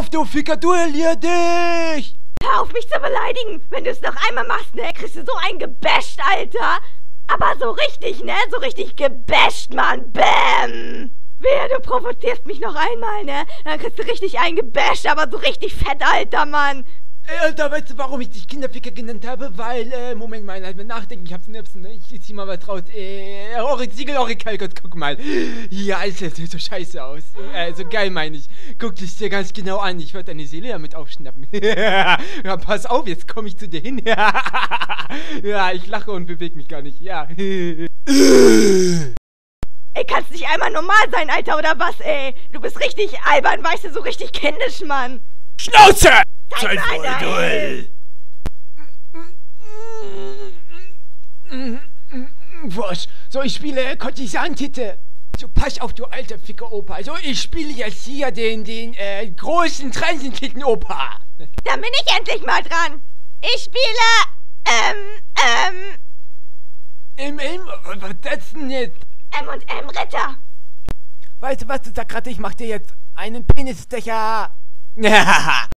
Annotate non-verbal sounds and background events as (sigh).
auf, du Ficker, duellier dich! Hör auf mich zu beleidigen! Wenn du es noch einmal machst, ne, kriegst du so ein Gebäscht, Alter! Aber so richtig, ne? So richtig gebäscht, Mann! Bäm! Wer, du provozierst mich noch einmal, ne? Dann kriegst du richtig eingebasht, aber so richtig fett, Alter, Mann! Ey, Alter, weißt du, warum ich dich Kinderficker genannt habe? Weil, äh, Moment mal, halt mal nachdenken, ich hab's Nipsen, ne? Ich zieh mal was raus. Äh, Ori, Siegel, Ori, Kalkot, guck mal. Ja, Alter, das sieht so scheiße aus. Äh, so geil meine ich. Guck dich dir ganz genau an, ich werde deine Seele damit aufschnappen. (laughs) ja, pass auf, jetzt komme ich zu dir hin. (laughs) ja, ich lache und bewege mich gar nicht, ja. (laughs) Ey, kannst nicht einmal normal sein, Alter, oder was, ey? Du bist richtig albern, weißt du, so richtig kindisch, Mann. Schnauze! Zeit für ein Duell! Was? So, ich spiele Kotisan-Titte. So, pass auf, du alter Ficker-Opa. Also, ich spiele jetzt hier den, den, äh, großen Transititten-Opa. Dann bin ich endlich mal dran. Ich spiele, ähm, ähm, Im, im, was ist das denn jetzt? M&M Ritter. Weißt du was, du Sakrate, ich mach dir jetzt einen Penisstecher. (laughs)